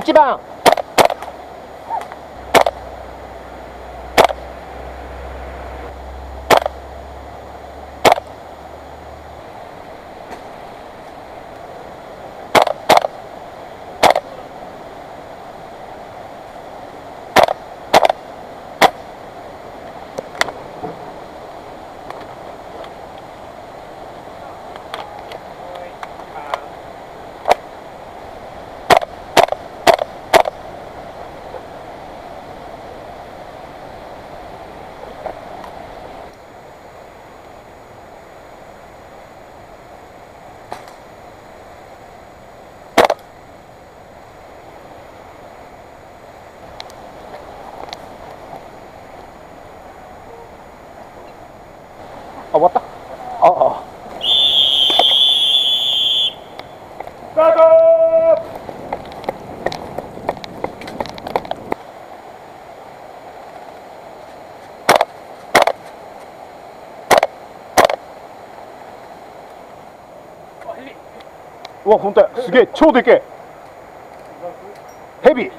1番。終わった？ああ。スタート。うわ本当や。すげえ超でけえ。ヘビ。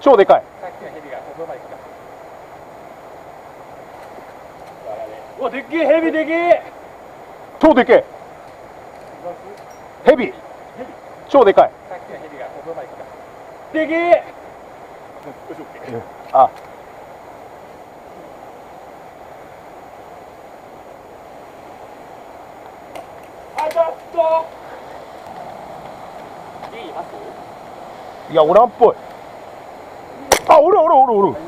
超でかい。さっきのヘビがそのまま行くかうわでっけえヘビでけえ。超でけえ。ヘビ。超でかい。さっきのヘビがそのまま行くか。でけえ。あ。いいます？いやおらんっぽい。あおるおるおるおる。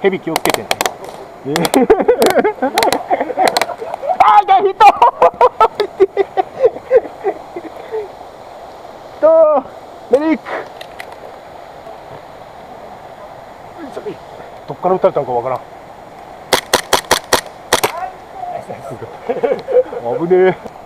ヘビ気をつけてねあーがヒットとメリックどっから撃たれたのかわからん。危ねえ。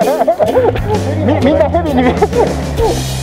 みみんなヘビに見える。あ、また待って